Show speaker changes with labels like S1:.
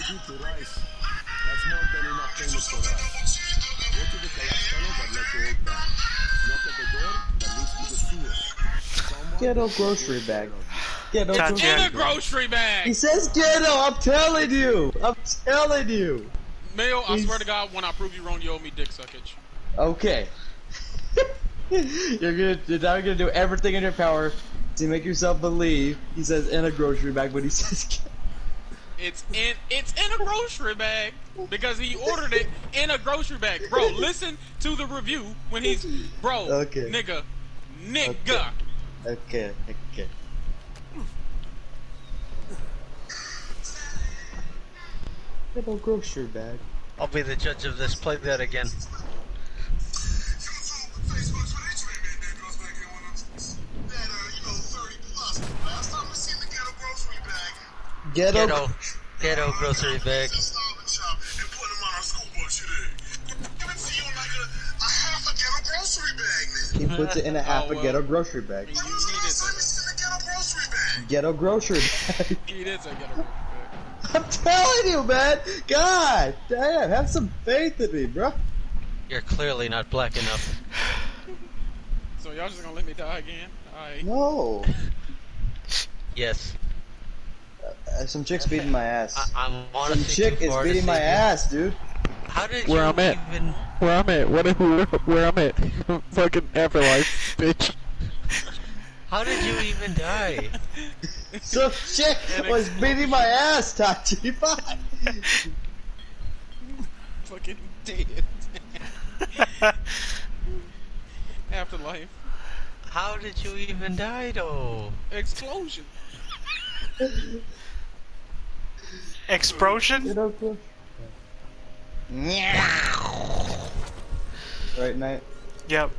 S1: tribute to Rais. That's more than enough payment for us. Go to the collapse that led to Old Town. Knock at the door that leads to the sewers. Someone
S2: Ghetto grocery bag.
S1: care of you.
S2: Ghetto
S3: Gotcha.
S2: grocery
S4: In a grocery bag.
S2: He says ghetto, I'm telling you! I'm telling you!
S4: Mayo, I
S2: He's-
S4: swear to God, when I prove you wrong, you owe me dick suckage.
S2: Okay. you're gonna you're now gonna do everything in your power to make yourself believe he says in a grocery bag, but he says
S4: It's in it's in a grocery bag because he ordered it in a grocery bag. Bro, listen to the review when he's bro,
S2: Okay.
S4: nigga, nigga.
S2: Okay, okay. Little grocery bag.
S3: I'll be the judge of this. Play that again.
S2: Ghetto.
S3: Ghetto, ghetto grocery bag.
S2: He puts it in a half
S4: Oh,
S2: a ghetto grocery bag.
S4: You, you did
S2: Ghetto grocery bag.
S4: you did say get a grocery bag.
S2: I'm telling you, man. God damn, have some faith in me, bro.
S3: You're clearly not black enough.
S4: So y'all just gonna let me die again? Alright.
S2: No.
S3: Yes.
S2: Some chick's beating my ass.
S3: I, I'm
S2: Some chick
S3: too
S2: is
S3: far to
S2: beating my
S3: you.
S2: ass, dude.
S3: How did
S5: Where
S3: you
S5: I'm at.
S3: even?
S5: Where I'm at? What where, where I'm at? Fucking afterlife, bitch.
S3: How did you even die?
S2: Some chick was beating my ass, Tachi. Fuck.
S4: Fucking dead. Afterlife.
S3: How did you even die, though?
S4: Explosion.
S6: Explosion?
S2: Ghetto grocery. Right, night.
S6: Yep.